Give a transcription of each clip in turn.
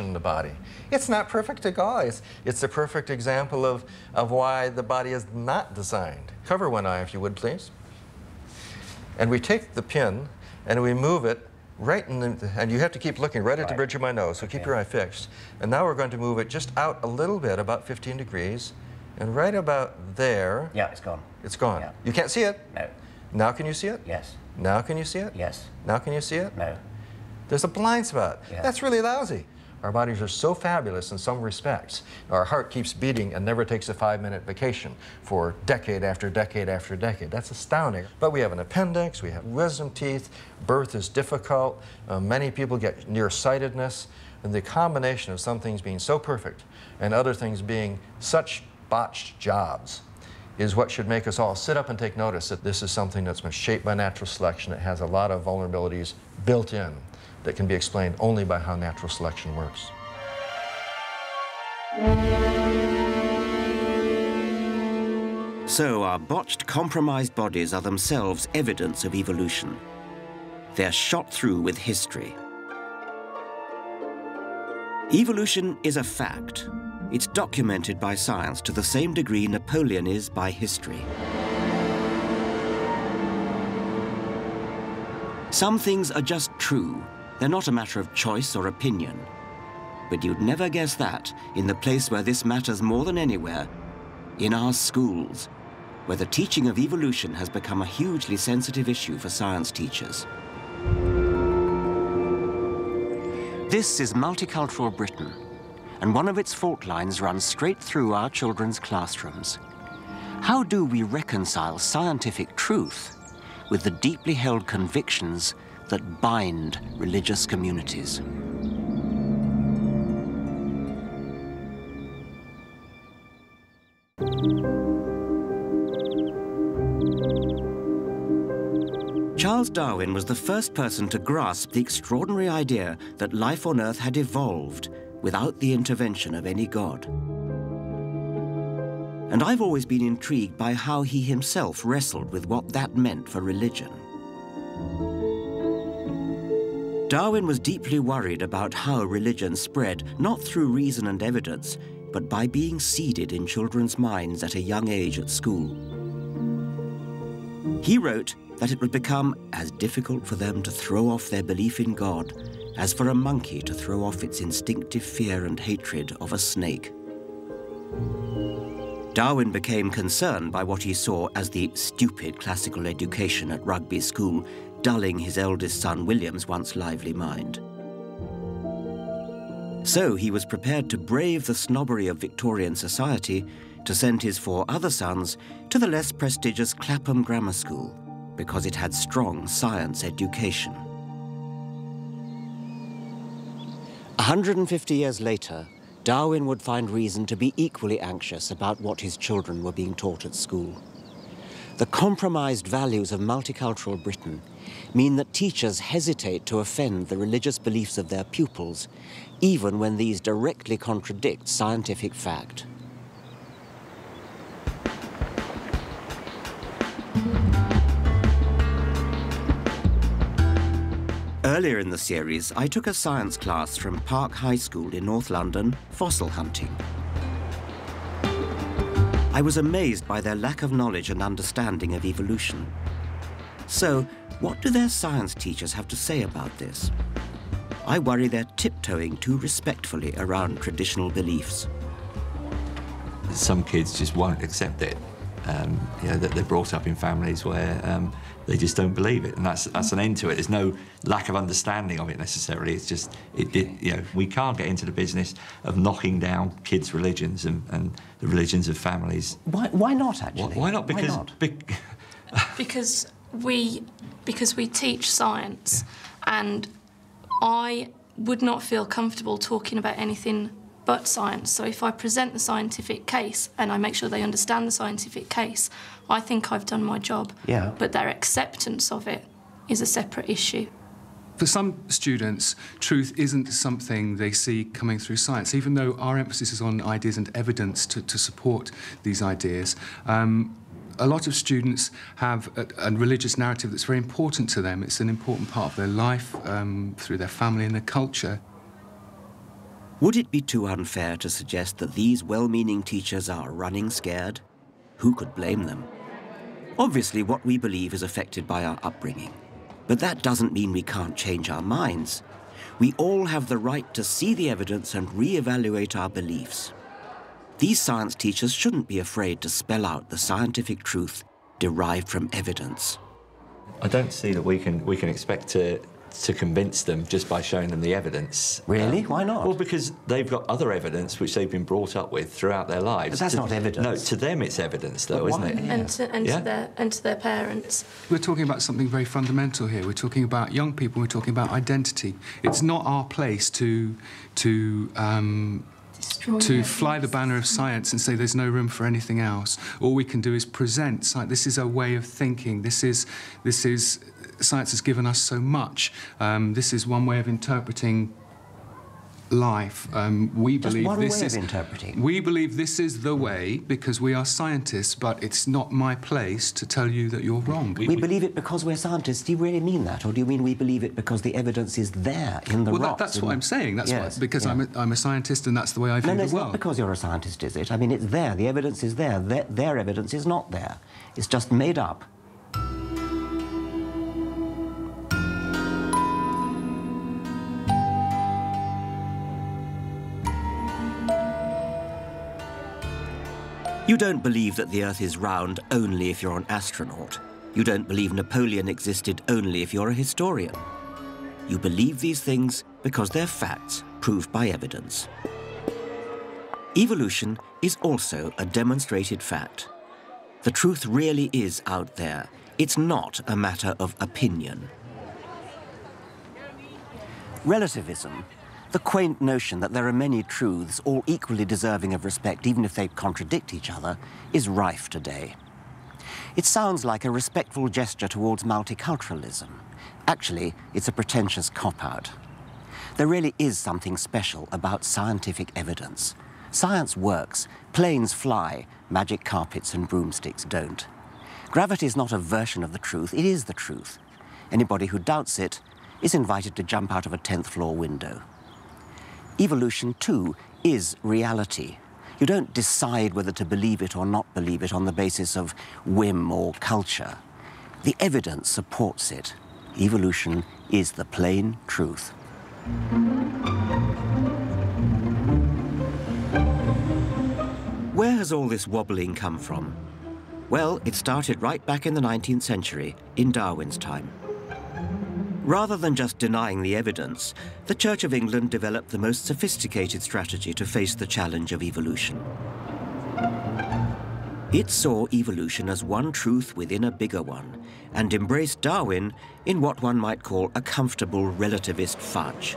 in the body. It's not perfect at all. It's, it's a perfect example of, of why the body is not designed. Cover one eye, if you would, please. And we take the pin and we move it right in the, and you have to keep looking right, at the bridge of my nose, so keep your eye fixed. And now we're going to move it just out a little bit, about 15 degrees, and right about there. Yeah, it's gone. It's gone. Yeah. You can't see it? No. Now can you see it? Yes. Now can you see it? Yes. Now can you see it? No. There's a blind spot. Yeah. That's really lousy. Our bodies are so fabulous in some respects. Our heart keeps beating and never takes a five-minute vacation for decade after decade after decade. That's astounding. But we have an appendix, we have wisdom teeth, birth is difficult, uh, many people get nearsightedness, and the combination of some things being so perfect and other things being such botched jobs is what should make us all sit up and take notice that this is something that's been shaped by natural selection. It has a lot of vulnerabilities built in that can be explained only by how natural selection works. So our botched, compromised bodies are themselves evidence of evolution. They're shot through with history. Evolution is a fact. It's documented by science to the same degree Napoleon is by history. Some things are just true, they're not a matter of choice or opinion. But you'd never guess that in the place where this matters more than anywhere, in our schools, where the teaching of evolution has become a hugely sensitive issue for science teachers. This is multicultural Britain, and one of its fault lines runs straight through our children's classrooms. How do we reconcile scientific truth with the deeply held convictions that bind religious communities. Charles Darwin was the first person to grasp the extraordinary idea that life on Earth had evolved without the intervention of any god. And I've always been intrigued by how he himself wrestled with what that meant for religion. Darwin was deeply worried about how religion spread, not through reason and evidence, but by being seeded in children's minds at a young age at school. He wrote that it would become as difficult for them to throw off their belief in God as for a monkey to throw off its instinctive fear and hatred of a snake. Darwin became concerned by what he saw as the stupid classical education at Rugby School dulling his eldest son William's once lively mind. So he was prepared to brave the snobbery of Victorian society to send his four other sons to the less prestigious Clapham Grammar School because it had strong science education. 150 years later, Darwin would find reason to be equally anxious about what his children were being taught at school. The compromised values of multicultural Britain mean that teachers hesitate to offend the religious beliefs of their pupils, even when these directly contradict scientific fact. Earlier in the series, I took a science class from Park High School in North London, fossil hunting. I was amazed by their lack of knowledge and understanding of evolution. So, what do their science teachers have to say about this? I worry they're tiptoeing too respectfully around traditional beliefs. Some kids just won't accept it. Um, you know, that they're brought up in families where um, they just don't believe it, and that's that's an end to it. There's no lack of understanding of it necessarily. It's just it, it you know we can't get into the business of knocking down kids' religions and, and the religions of families. Why why not actually? Why, why not? Because why not? Be because we because we teach science, yeah. and I would not feel comfortable talking about anything but science. So if I present the scientific case and I make sure they understand the scientific case, I think I've done my job. Yeah. But their acceptance of it is a separate issue. For some students, truth isn't something they see coming through science, even though our emphasis is on ideas and evidence to, to support these ideas. Um, a lot of students have a, a, religious narrative that's very important to them. It's an important part of their life, um, through their family and their culture. Would it be too unfair to suggest that these well-meaning teachers are running scared? Who could blame them? Obviously, what we believe is affected by our upbringing. But that doesn't mean we can't change our minds. We all have the right to see the evidence and re-evaluate our beliefs. These science teachers shouldn't be afraid to spell out the scientific truth derived from evidence. I don't see that we can we can expect to to convince them just by showing them the evidence. Really? Um, Why not? Well, because they've got other evidence which they've been brought up with throughout their lives. But that's to, not evidence. No, to them it's evidence, though, isn't it? And, to, and, yeah. to their, and to their parents. We're talking about something very fundamental here. We're talking about young people. We're talking about identity. It's not our place to to um, to fly the banner of science and say there's no room for anything else. All we can do is present science. This is a way of thinking. This is this is science has given us so much. Um, this is one way of interpreting life. Um, we Just believe this way is of interpreting. we believe this is the way because we are scientists, but it's not my place to tell you that you're wrong. We believe it because we're scientists. Do you really mean that? Or do you mean we believe it because the evidence is there in the well, that, that's what I'm saying. That's Yes, what, because yeah. I'm, a, I'm a scientist and that's the way I view No, no, the it's not because you're a scientist, is it? I mean, it's there. The evidence is there. Their, their evidence is not there. It's just made up. You don't believe that the Earth is round only if you're an astronaut. You don't believe Napoleon existed only if you're a historian. You believe these things because they're facts proved by evidence. Evolution is also a demonstrated fact. The truth really is out there. It's not a matter of opinion. Relativism, the quaint notion that there are many truths, all equally deserving of respect, even if they contradict each other, is rife today. It sounds like a respectful gesture towards multiculturalism. Actually, it's a pretentious cop-out. There really is something special about scientific evidence. Science works, planes fly, magic carpets and broomsticks don't. Gravity is not a version of the truth, it is the truth. Anybody who doubts it is invited to jump out of a 10th floor window. Evolution, too, is reality. You don't decide whether to believe it or not believe it on the basis of whim or culture. The evidence supports it. Evolution is the plain truth. Where has all this wobbling come from? Well, it started right back in the 19th century, in Darwin's time. Rather than just denying the evidence, the Church of England developed the most sophisticated strategy to face the challenge of evolution. It saw evolution as one truth within a bigger one, and embraced Darwin in what one might call a comfortable relativist fudge.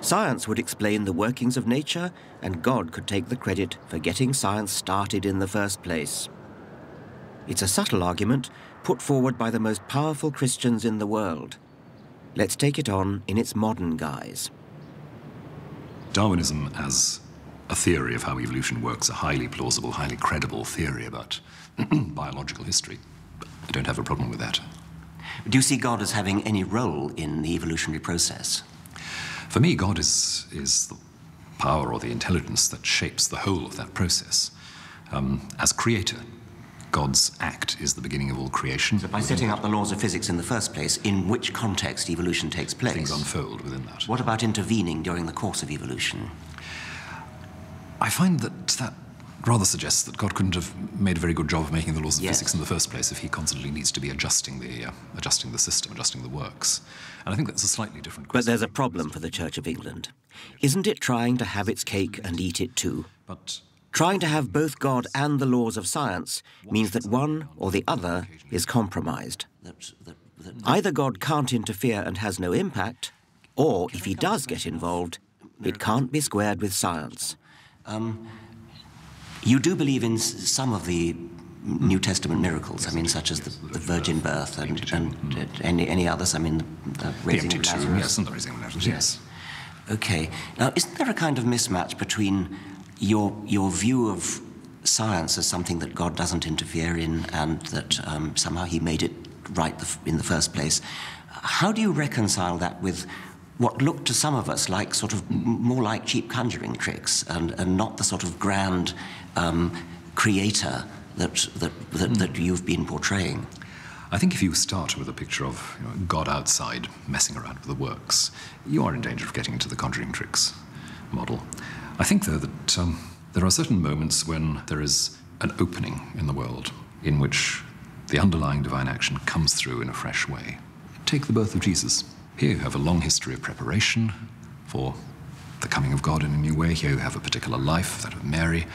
Science would explain the workings of nature, and God could take the credit for getting science started in the first place. It's a subtle argument put forward by the most powerful Christians in the world. Let's take it on in its modern guise. Darwinism as a theory of how evolution works, a highly plausible, highly credible theory about biological history. I don't have a problem with that. Do you see God as having any role in the evolutionary process? For me, God is, is the power or the intelligence that shapes the whole of that process. Um, as creator, God's act is the beginning of all creation. But by setting up the laws of physics in the first place, in which context evolution takes place? Things unfold within that. What about intervening during the course of evolution? I find that that rather suggests that God couldn't have made a very good job of making the laws of Yes. physics in the first place if he constantly needs to be adjusting the, uh, adjusting the system, adjusting the works. And I think that's a slightly different But there's a problem for the Church of England. Isn't it trying to have its cake and eat it too? But Trying to have both God and the laws of science means that one or the other is compromised. Either God can't interfere and has no impact, or if he does get involved, it can't be squared with science. Um, you do believe in some of the New Testament miracles, I mean, such as the, the virgin birth and, and uh, any, any others, I mean, the, the the raising of Lazarus. yes, and the raising of Lazarus, yes. Okay. Now, isn't there a kind of mismatch between your your view of science as something that God doesn't interfere in, and that um, somehow He made it right in the first place? How do you reconcile that with what looked to some of us like sort of more like cheap conjuring tricks and, and not the sort of grand um, creator that, that, that, mm. that, you've been portraying. I think if you start with a picture of you know, God outside messing around with the works, you are in danger of getting into the conjuring tricks model. I think, though, that um, there are certain moments when there is an opening in the world in which the underlying divine action comes through in a fresh way. Take the birth of Jesus. Here you have a long history of preparation for the coming of God in a new way. Here you have a particular life, that of Mary,